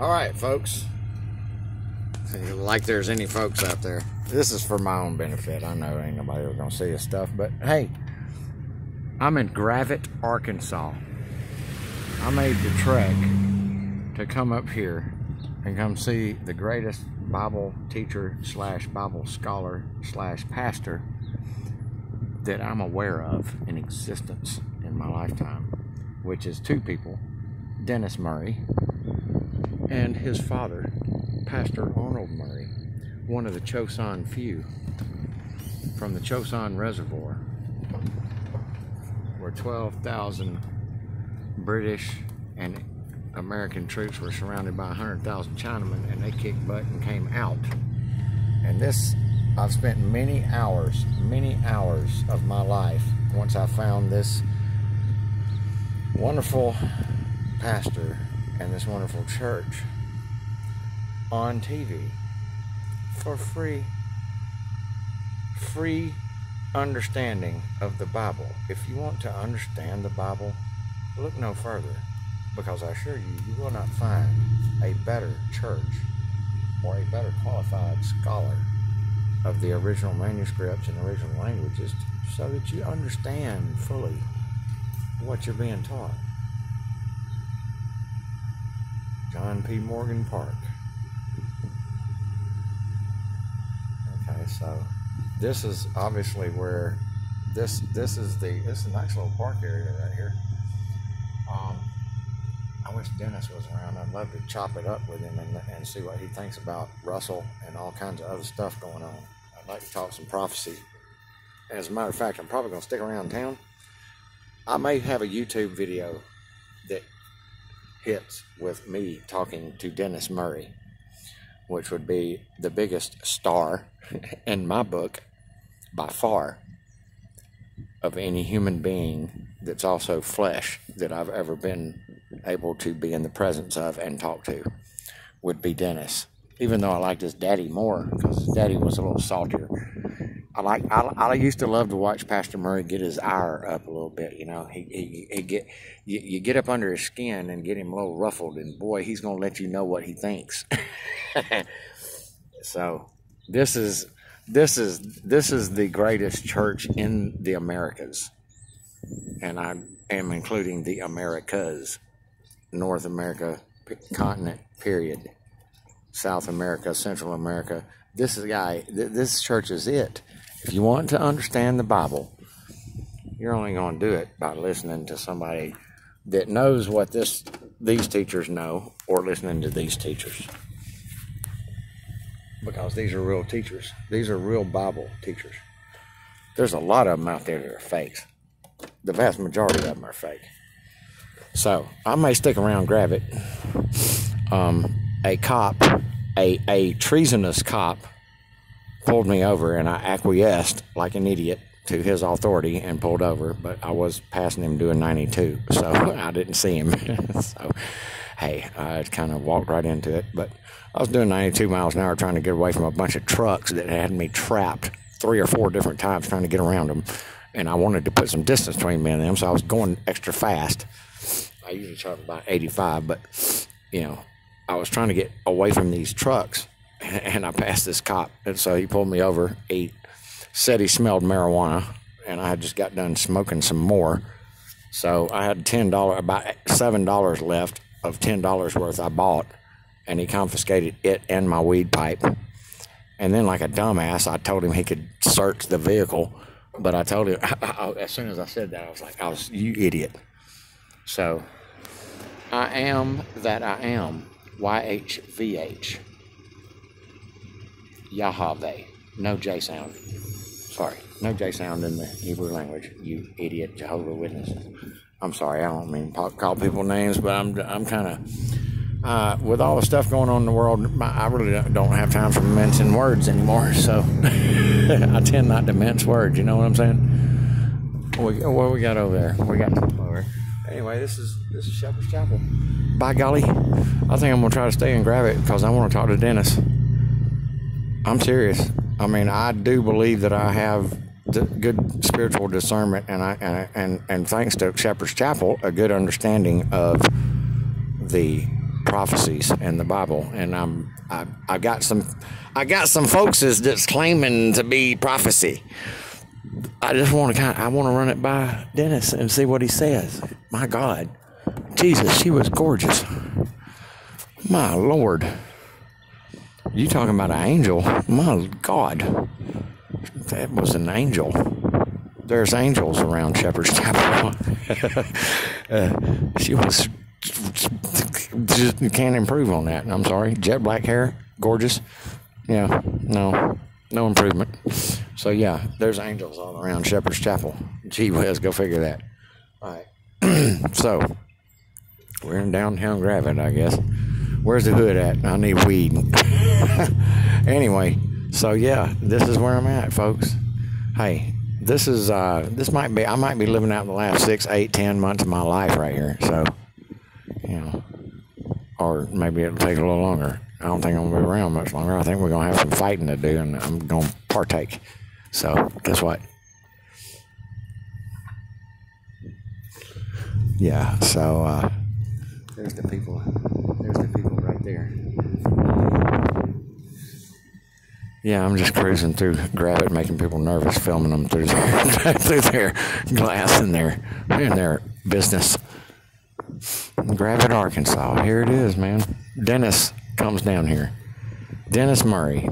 All right, folks. Like there's any folks out there. This is for my own benefit. I know ain't nobody ever gonna see this stuff, but hey, I'm in Gravette, Arkansas. I made the trek to come up here and come see the greatest Bible teacher slash Bible scholar slash pastor that I'm aware of in existence in my lifetime, which is two people Dennis Murray and his father, Pastor Arnold Murray, one of the Chosin few from the Chosin Reservoir, where 12,000 British and American troops were surrounded by 100,000 Chinamen and they kicked butt and came out. And this, I've spent many hours, many hours of my life once I found this wonderful pastor and this wonderful church on TV for free free understanding of the Bible. If you want to understand the Bible, look no further because I assure you, you will not find a better church or a better qualified scholar of the original manuscripts and original languages so that you understand fully what you're being taught. John P. Morgan Park. Okay, so this is obviously where this this is the this is a nice little park area right here. Um, I wish Dennis was around. I'd love to chop it up with him and, and see what he thinks about Russell and all kinds of other stuff going on. I'd like to talk some prophecy. As a matter of fact, I'm probably going to stick around town. I may have a YouTube video that hits with me talking to Dennis Murray, which would be the biggest star in my book by far of any human being that's also flesh that I've ever been able to be in the presence of and talk to would be Dennis. Even though I liked his daddy more because his daddy was a little saltier. I like I, I used to love to watch Pastor Murray get his ire up a little bit. You know, he he, he get you, you get up under his skin and get him a little ruffled, and boy, he's gonna let you know what he thinks. so this is this is this is the greatest church in the Americas, and I am including the Americas, North America continent, period, South America, Central America. This is guy. This church is it. If you want to understand the Bible, you're only going to do it by listening to somebody that knows what this these teachers know, or listening to these teachers because these are real teachers. These are real Bible teachers. There's a lot of them out there that are fakes. The vast majority of them are fake. So I may stick around, grab it. Um, a cop, a, a treasonous cop, pulled me over and I acquiesced like an idiot to his authority and pulled over, but I was passing him doing 92, so I didn't see him. so, hey, I kind of walked right into it, but I was doing 92 miles an hour trying to get away from a bunch of trucks that had me trapped three or four different times trying to get around them, and I wanted to put some distance between me and them, so I was going extra fast. I usually travel about 85, but you know, I was trying to get away from these trucks, and I passed this cop, and so he pulled me over. He said he smelled marijuana, and I just got done smoking some more. So I had ten dollars, about seven dollars left of ten dollars worth I bought, and he confiscated it and my weed pipe. And then, like a dumbass, I told him he could search the vehicle, but I told him I, I, as soon as I said that, I was like, "I was you idiot." So I am that I am. YHVH. Yahweh. No J sound. Sorry. No J sound in the Hebrew language. You idiot Jehovah Witness. I'm sorry. I don't mean to call people names, but I'm I'm kind of uh, with all the stuff going on in the world. I really don't have time for mincing words anymore. So I tend not to mince words. You know what I'm saying? What we got over there? We got over. Anyway, this is this is Shepherd's Chapel. By golly, I think I'm gonna try to stay and grab it because I want to talk to Dennis. I'm serious. I mean, I do believe that I have good spiritual discernment, and I and and and thanks to Shepherd's Chapel, a good understanding of the prophecies in the Bible, and I'm I, I got some I got some folks that's claiming to be prophecy. I just want to kind of, I want to run it by Dennis and see what he says. My God, Jesus, she was gorgeous. My Lord, you talking about an angel? My God, that was an angel. There's angels around Shepherd's Chapel. uh, she was just can't improve on that. I'm sorry. Jet black hair, gorgeous. Yeah, no, no improvement. So yeah, there's angels all around Shepherd's Chapel. Gee whiz, go figure that. All right. so we're in downtown Gravette, I guess. Where's the hood at? I need weed. anyway, so yeah, this is where I'm at, folks. Hey, this is uh, this might be I might be living out the last six, eight, ten months of my life right here. So, you know, or maybe it'll take a little longer. I don't think I'm gonna be around much longer. I think we're gonna have some fighting to do, and I'm gonna partake. So, guess what? Yeah. So, uh, there's the people. There's the people right there. Yeah, I'm just cruising through Gravette, making people nervous, filming them through their, through their glass and their in their business. Gravette, Arkansas. Here it is, man. Dennis comes down here. Dennis Murray,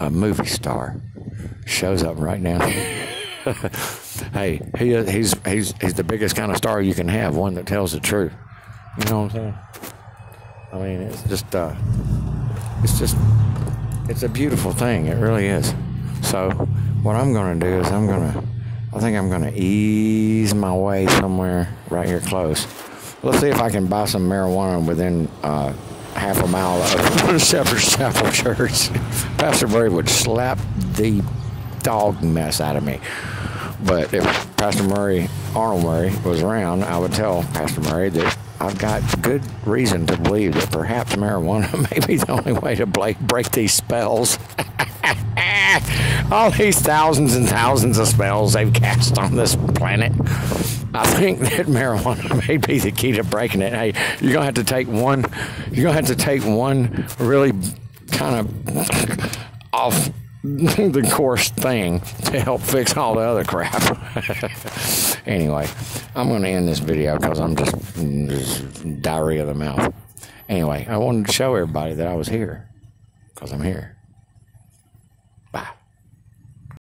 a movie star, shows up right now. hey, he he's he's he's the biggest kind of star you can have, one that tells the truth. You know what I'm saying? I mean, it's just uh, it's just it's a beautiful thing. It really is. So, what I'm going to do is I'm going to, I think I'm going to ease my way somewhere right here close. Let's see if I can buy some marijuana within uh, half a mile of Shepherd's Chapel Church. Pastor Murray would slap the dog mess out of me. But if Pastor Murray, Arnold Murray, was around, I would tell Pastor Murray that I've got good reason to believe that perhaps marijuana may be the only way to break, break these spells. All these thousands and thousands of spells they've cast on this planet. I think that marijuana may be the key to breaking it. Hey, you're gonna have to take one. You're gonna have to take one really kind of off the course thing to help fix all the other crap. anyway, I'm going to end this video because I'm just, just diarrhea of the mouth. Anyway, I wanted to show everybody that I was here because I'm here.